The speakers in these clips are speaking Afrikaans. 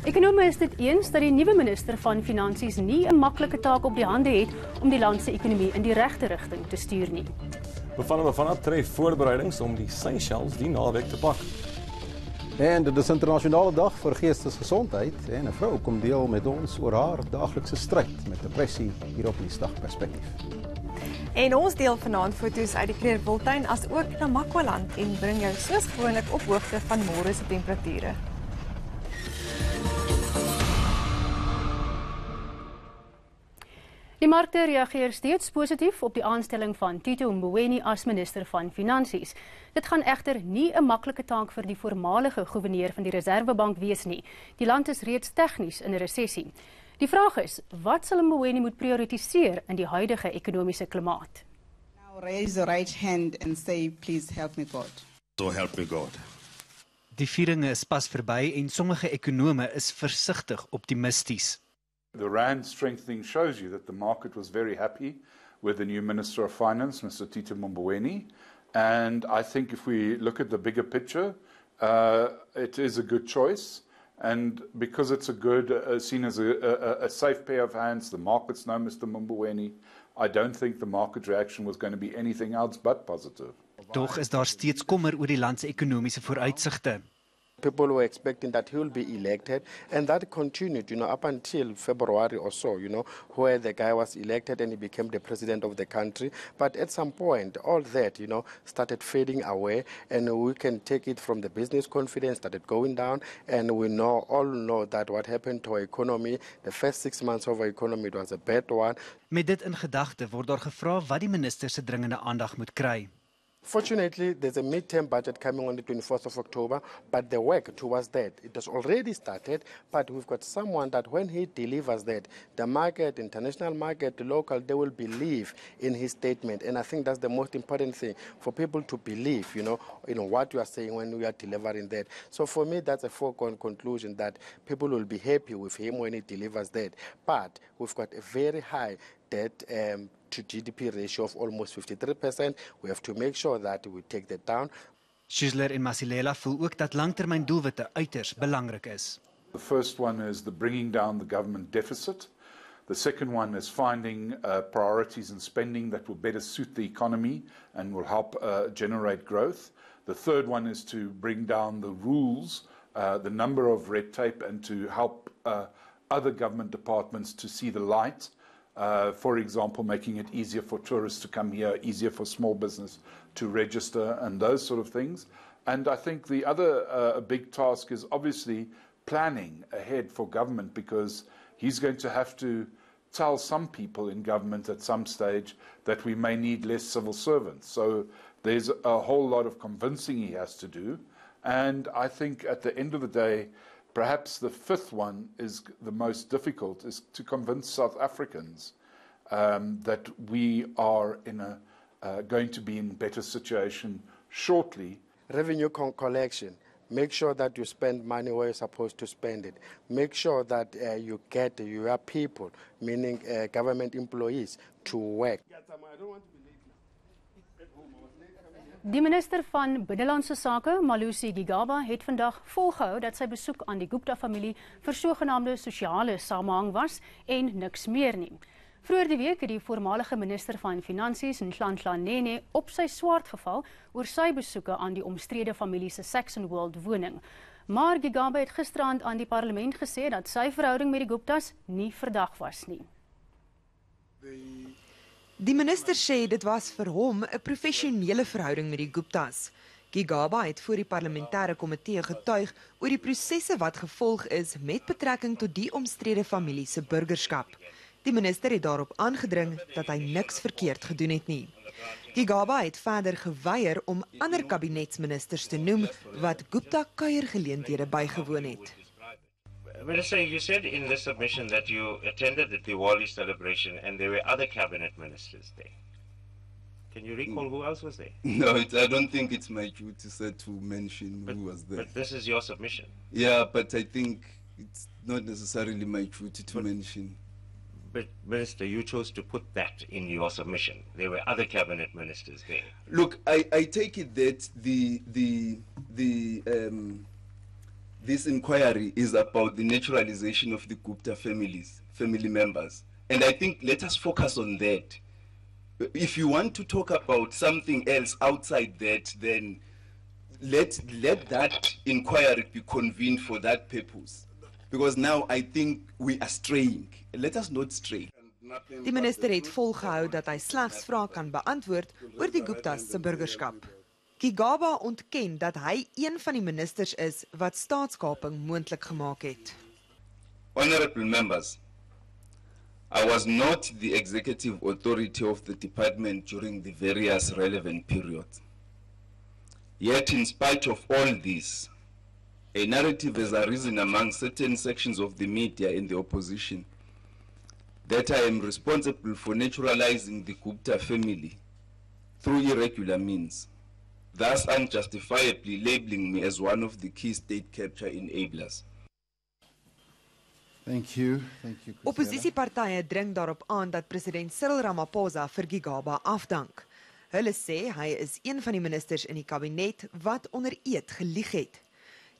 Ekonome is dit eens dat die nuwe minister van Finansies nie 'n maklike taak op die hande het om die land se ekonomie in die regte rigting te stuur nie. Bevanne van tref voorbereidings om die Seychelles die naweek te pak. En dit is internasionale dag vir geestesgesondheid en 'n vrou kom deel met ons oor haar daaglikse stryd met depressie hier op die dag perspektief. En ons deel vanaand foto's uit die Kleurwiltuin as ook na Makwaland en bring jou soos gewoonlik op hoogte van môre se temperature. Die markte reageer steeds positief op die aanstelling van Tito Mboweni as minister van Finansies. Dit gaan egter nie 'n maklike taak vir die voormalige goewerneur van die Reserwebank wees nie. Die land is reeds tegnies in 'n resessie. Die vraag is, wat sal Mboweni moet prioritiseer in die huidige ekonomiese klimaat? Now raise the right hand and say please help me God. So help me God. Die vieringe is pas verby en sommige ekonome is versigtig optimisties. The Rand strengthening shows you that the market was very happy with the new Minister of Finance, Mr. Tito Mboweni. And I think if we look at the bigger picture, uh, it is a good choice. And because it's a good, uh, seen as a, a, a, safe pair of hands, the markets know Mr. Mboweni. I don't think the market reaction was going to be anything else but positive. Doch is daar steeds kommer oor die land se ekonomiese vooruitsigte. People were expecting that he will be elected, and that continued, you know, up until February or so, you know, where the guy was elected and he became the president of the country. But at some point, all that, you know, started fading away, and we can take it from the business confidence started going down, and we know all know that what happened to our economy, the first six months of our economy, it was a bad one. Met dit in gedagte word daar gevra wat die minister se dringende aandag moet kry. Fortunately, there's a midterm budget coming on the 24th of October, but the work towards that, it has already started, but we've got someone that when he delivers that, the market, international market, the local, they will believe in his statement. And I think that's the most important thing for people to believe, you know, in what you are saying when we are delivering that. So for me, that's a foregone conclusion that people will be happy with him when he delivers that. But we've got a very high debt um, to GDP ratio of almost 53%. We have to make sure that we take that down. Schizler en Masilela voel ook dat langtermyndoelwitte uiters belangrik is. The first one is the bringing down the government deficit. The second one is finding uh, priorities in spending that will better suit the economy and will help uh, generate growth. The third one is to bring down the rules, uh, the number of red tape, and to help uh, other government departments to see the light uh, for example, making it easier for tourists to come here, easier for small business to register, and those sort of things. And I think the other uh, big task is obviously planning ahead for government because he's going to have to tell some people in government at some stage that we may need less civil servants. So there's a whole lot of convincing he has to do. And I think at the end of the day, Perhaps the fifth one is the most difficult, is to convince South Africans um, that we are in a, uh, going to be in better situation shortly. Revenue con- collection. Make sure that you spend money where you're supposed to spend it. Make sure that uh, you get your people, meaning uh, government employees, to work. Die minister van Binnelandse Sake, Malusi Gigaba, het vandag volgehou dat sy besoek aan die Gupta-familie vir sogenaamde sosiale samehang was en niks meer nie. Vroeger die week het die voormalige minister van Finansies, Nhlanhla Nene, op sy swaard geval oor sy besoeke aan die omstrede familie se Saxon World woning. Maar Gigaba het gisterand aan die parlement gesê dat sy verhouding met die Guptas nie verdag was nie. Die minister sê dit was vir hom 'n professionele verhouding met die Guptas. Gigaba het voor die parlementêre komitee getuig oor die prosesse wat gevolg is met betrekking tot die omstrede familie se burgerskap. Die minister het daarop aangedring dat hy niks verkeerd gedoen het nie. Gigaba het verder geweier om ander kabinetsministers te noem wat Gupta kuiergeleenthede bygewoon het. Minister, you said in the submission that you attended the Diwali celebration and there were other cabinet ministers there. Can you recall who else was there? No, it, I don't think it's my duty sir, to mention but, who was there. But this is your submission. Yeah, but I think it's not necessarily my duty to but, mention. But, Minister, you chose to put that in your submission. There were other cabinet ministers there. Look, I, I take it that the the the um, this inquiry is about the naturalization of the Gupta families, family members. And I think let us focus on that. If you want to talk about something else outside that, then let, let that inquiry be convened for that purpose. Because now I think we are straying. Let us not stray. Die minister het volgehou dat hy slegs vrae kan beantwoord oor die Guptas se burgerskap. Ontken dat hy een van die ministers is wat staatskaping moontlik gemaak het. Honorable members, I was not the executive authority of the department during the various relevant periods. Yet, in spite of all this, a narrative has arisen among certain sections of the media and the opposition that I am responsible for naturalizing the Gupta family through irregular means, thus unjustifiably labeling me as one of the key state capture enablers. Thank you. Thank you. Opposisiepartye dring daarop aan dat president Cyril Ramaphosa vir Gigaba afdank. Hulle sê hy is een van die ministers in die kabinet wat onder eed gelieg het.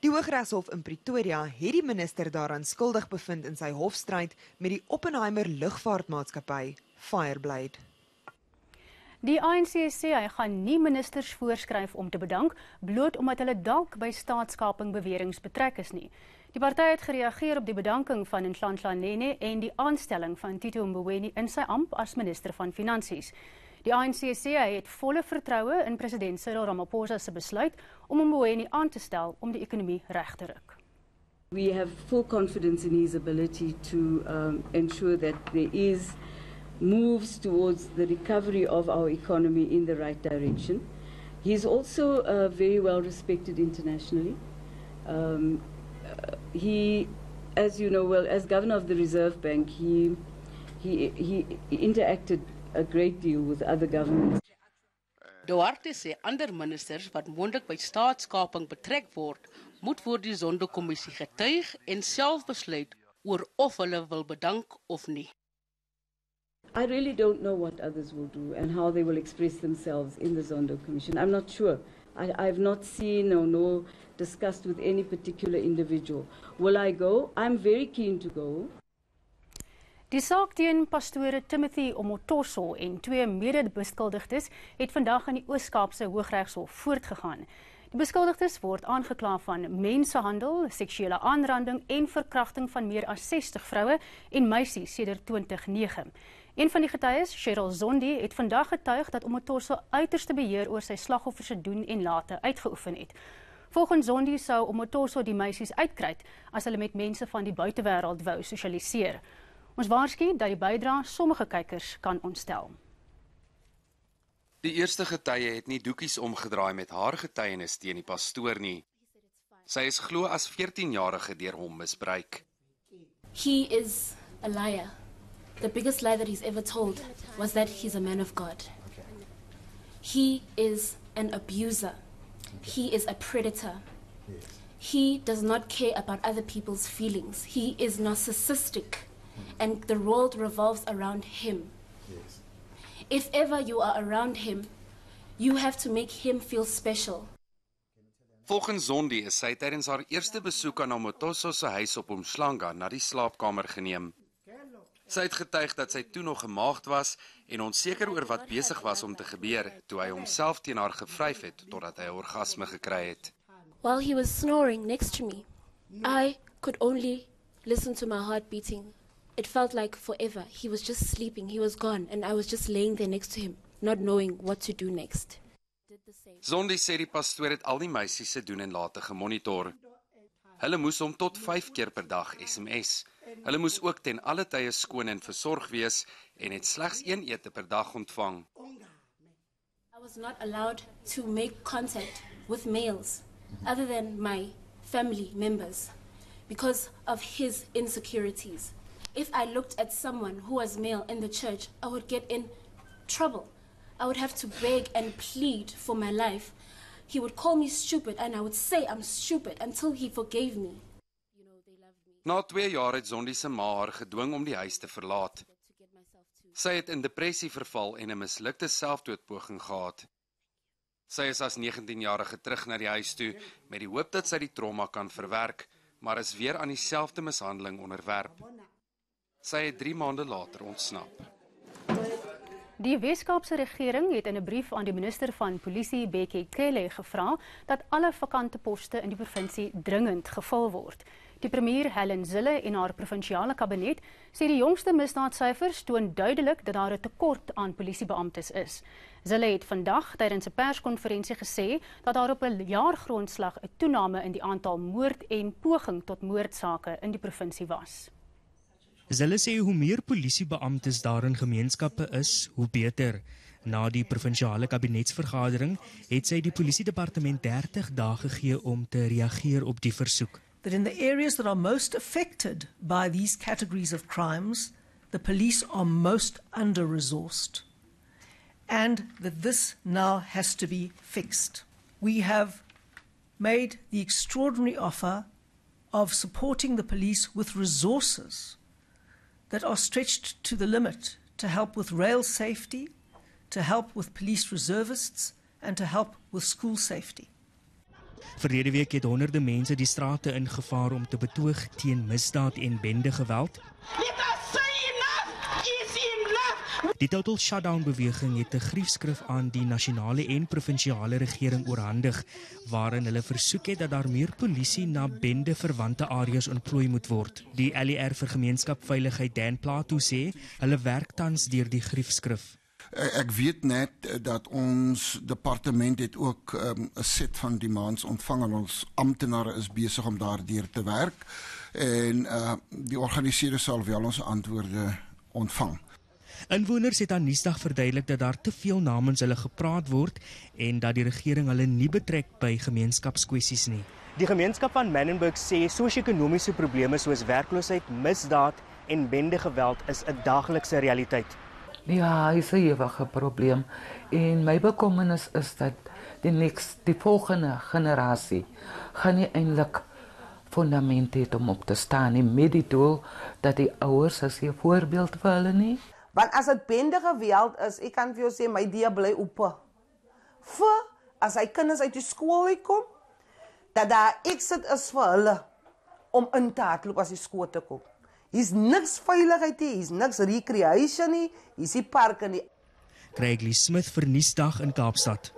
Die Hooggeregshof in Pretoria het die minister daaraan skuldig bevind in sy hofstryd met die Oppenheimer Lugvaartmaatskappy, Fireblade. Die ANC sê hy gaan nie ministers voorskryf om te bedank bloot omdat hulle dalk by staatskaping beweringe betrek is nie. Die party het gereageer op die bedanking van Nhlanhla Nene en die aanstelling van Tito Mboweni in sy amp as minister van Finansies. Die ANC sê hy het volle vertroue in president Cyril Ramaphosa se besluit om Mboweni aan te stel om die ekonomie reg te ruk. We have full confidence in his ability to um, ensure that there is moves towards the recovery of our economy in the right direction. He's also uh, very well respected internationally. Um, uh, he, as you know well, as governor of the Reserve Bank, he, he, he interacted a great deal with other governments. Duarte sê ander ministers wat moontlik by staatskaping betrek word, moet voor die Zondo-kommissie getuig en self besluit oor of hulle wil bedank of nie. I really don't know what others will do and how they will express themselves in the Zondo Commission. I'm not sure. I, I've not seen or no discussed with any particular individual. Will I go? I'm very keen to go. Die saak teen pastore Timothy Omotoso en twee mede-beskuldigdes het vandag in die Oos-Kaapse Hooggeregshof voortgegaan. Die beskuldigdes word aangekla van mensenhandel, seksuele aanranding en verkrachting van meer as 60 vroue en meisies sedert 2009. Een van die getuies, Cheryl Zondi, het vandag getuig dat Omotoso uiterste beheer oor sy slagoffers se doen en late uitgeoefen het. Volgens Zondi sou Omotoso die meisies uitkruit as hulle met mense van die buitewêreld wou sosialiseer. Ons waarsku dat die bydrae sommige kykers kan ontstel. Die eerste getuie het nie doekies omgedraai met haar getuienis teen die pastoor nie. Sy is glo as 14-jarige deur hom misbruik. He is a liar. The biggest lie that he's ever told was that he's a man of God. He is an abuser. He is a predator. He does not care about other people's feelings. He is narcissistic. and the world revolves around him. Yes. If ever you are around him, you have to make him feel special. Volgens Zondi is sy tydens haar eerste besoek aan Omotoso se huis op Umhlanga na die slaapkamer geneem. Sy het getuig dat sy toe nog gemaagd was en onseker oor wat besig was om te gebeur toe hy homself teen haar gevryf het totdat hy 'n orgasme gekry het. While he was snoring next to me, I could only listen to my heart beating it felt like forever. He was just sleeping, he was gone, and I was just laying there next to him, not knowing what to do next. Zondi sê die pastoor het al die meisies se doen en late gemonitor. Hulle moes hom tot 5 keer per dag SMS. Hulle moes ook ten alle tye skoon en versorg wees en het slegs een ete per dag ontvang. I was not allowed to make contact with males other than my family members because of his insecurities if I looked at someone who was male in the church, I would get in trouble. I would have to beg and plead for my life. He would call me stupid and I would say I'm stupid until he forgave me. Na 2 jaar het Zondi se ma haar gedwing om die huis te verlaat. Sy het in depressie verval en 'n mislukte selfdoodpoging gehad. Sy is as 19-jarige terug na die huis toe met die hoop dat sy die trauma kan verwerk maar is weer aan dieselfde mishandeling onderwerp. Sy het 3 maande later ontsnap. Die Weskaapse regering het in 'n brief aan die minister van Polisie, Bekkie Cele, gevra dat alle vakante poste in die provinsie dringend gevul word. Die premier Helen Zille en haar provinsiale kabinet sê die jongste misdaadsyfers toon duidelik dat daar 'n tekort aan polisiebeamptes is. Zille het vandag tydens 'n perskonferensie gesê dat daar op 'n jaargrondslag 'n toename in die aantal moord en poging tot moordsake in die provinsie was. Zille sê hoe meer polisiebeamptes daar in gemeenskappe is, hoe beter. Na die provinsiale kabinetsvergadering het sy die polisiedepartement 30 dae gegee om te reageer op die versoek. That in the areas that are most affected by these categories of crimes, the police are most under resourced, and that this now has to be fixed. We have made the extraordinary offer of supporting the police with resources that are stretched to the limit to help with rail safety, to help with police reservists, and to help with school safety. Verlede week het honderde mense die strate ingevaar om te betoog teen misdaad en bendegeweld. Die Total Shutdown beweging het 'n griefskrif aan die nasionale en provinsiale regering oorhandig waarin hulle versoek het dat daar meer polisie na bendeverwante areas ontplooi moet word. Die LER vir gemeenskapveiligheid Dan Plato sê hulle werk tans deur die griefskrif. Ek weet net dat ons departement het ook ehm, 'n um, set van demands ontvang en ons amptenare is besig om daardeur te werk en uh die organiseerders sal wel ons antwoorde ontvang. Inwoners het aan Nuusdag verduidelik dat daar te veel namens hulle gepraat word en dat die regering hulle nie betrek by gemeenskapskwessies nie. Die gemeenskap van Menenberg sê sosio-ekonomiese probleme soos werkloosheid, misdaad en bendegeweld is 'n daaglikse realiteit. Ja, is 'n ewige probleem en my bekommernis is dat die niks die volgende generasie gaan nie eintlik fondamente hê om op te staan nie met die doel dat die ouers as 'n voorbeeld vir hulle nie. Want as dit bende geweld is, ek kan vir jou sê my die bly oop. Vir as hy kinders uit die skool uitkom, dat daar exit is vir hulle om in te hardloop as die skool te kom. Hier's niks veiligheid nie, hier's niks recreation nie, hier's die parke nie. Craigley Smith vir Nuusdag in Kaapstad.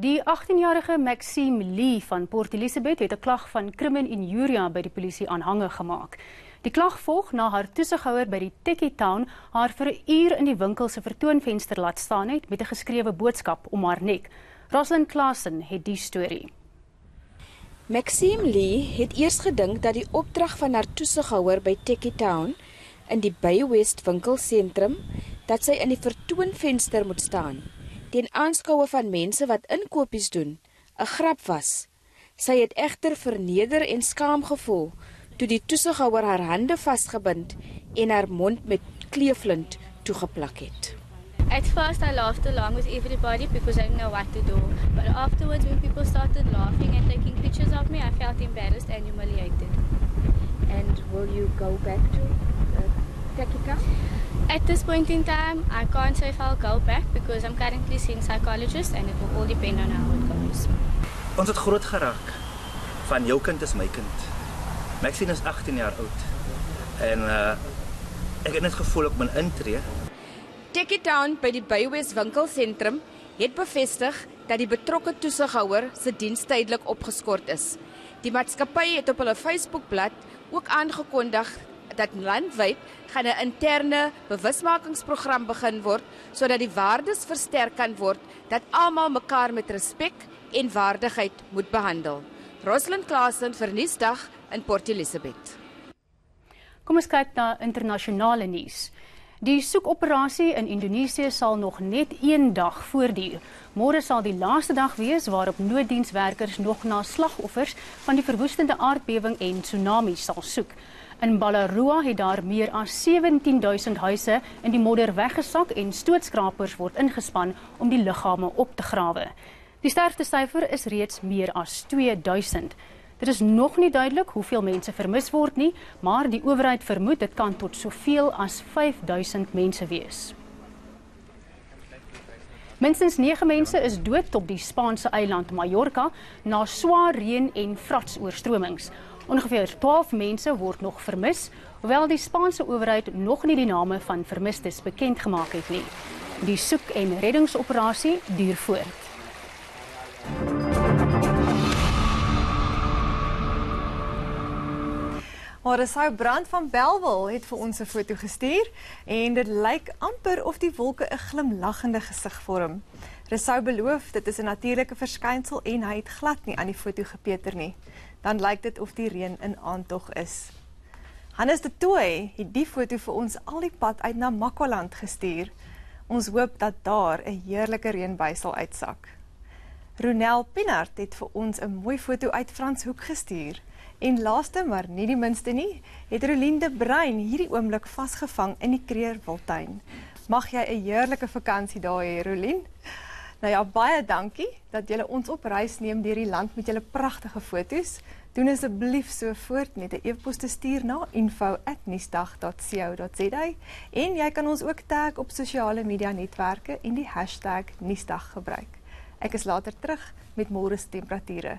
Die 18-jarige Maxime Lee van Port Elizabeth het 'n klag van crimen injuria by die polisie aanhange gemaak. Die klag volg na haar toesighouer by die Tekkie Town haar vir 'n uur in die winkel se vertoonvenster laat staan het met 'n geskrewe boodskap om haar nek. Roslyn Klasen het die storie. Maxime Lee het eers gedink dat die opdrag van haar toesighouer by Tekkie Town in die Bay West winkelsentrum dat sy in die vertoonvenster moet staan teen aanskoue van mense wat inkopies doen 'n grap was. Sy het egter verneder en skaam gevoel toe die toesighouer haar hande vasgebind en haar mond met kleeflint toegeplak het. At first, I laughed along with everybody because I didn't know what to do. But afterwards, when people started laughing and taking pictures of me, I felt embarrassed and humiliated. And will you go back to uh, Tekika? At this point in time, I can't say if I'll go back because I'm currently seeing psychologists and it will all depend on how it goes. Ons het groot geraak. Van jou kind is my kind. Maxine is 18 jaar oud. En uh ek het net gevoel ek moet intree Tekkie Town by die Baywest winkelsentrum het bevestig dat die betrokke toesighouer se diens tydelik opgeskort is. Die maatskappy het op hulle Facebookblad ook aangekondig dat landwyd gaan 'n interne bewusmakingsprogram begin word sodat die waardes versterk kan word dat almal mekaar met respek en waardigheid moet behandel. Roslyn Klasen vir Nuusdag in Port Elizabeth. Kom ons kyk na internasionale nuus. Die soekoperasie in Indonesië sal nog net een dag voortduur. Môre sal die laaste dag wees waarop nooddienswerkers nog na slagoffers van die verwoestende aardbewing en tsunami sal soek. In Balarua het daar meer as 17000 huise in die modder weggesak en stootskrapers word ingespan om die liggame op te grawe. Die sterftesyfer is reeds meer as 2000. Dit is nog nie duidelik hoeveel mense vermis word nie, maar die owerheid vermoed dit kan tot soveel as 5000 mense wees. Minstens 9 mense is dood op die Spaanse eiland Mallorca na swaar reën en vratsoorstromings. Ongeveer 12 mense word nog vermis, hoewel die Spaanse owerheid nog nie die name van vermistes bekend gemaak het nie. Die soek- en reddingsoperasie duur voort. Marisou Brand van Belwel het vir ons 'n foto gestuur en dit lyk amper of die wolke 'n glimlaggende gesig vorm. Resou beloof dit is 'n natuurlike verskynsel en hy het glad nie aan die foto gepeter nie. Dan lyk dit of die reën in aantog is. Hannes de Tooi het die foto vir ons al die pad uit na Makwaland gestuur. Ons hoop dat daar 'n heerlike reënby sal uitsak. Ronel Pinard het vir ons 'n mooi foto uit Franshoek gestuur. En laaste maar nie die minste nie, het Rolinde Brein hierdie oomblik vasgevang in die Kreerwiltuin. Mag jy 'n heerlike vakansie daar hê, Rolien. Nou ja, baie dankie dat julle ons op reis neem deur die land met julle pragtige foto's. Doen asseblief so voort met 'n e-pos te stuur na info@nuusdag.co.za en jy kan ons ook tag op sosiale media netwerke en die hashtag nuusdag gebruik. Ek is later terug met môre se temperature.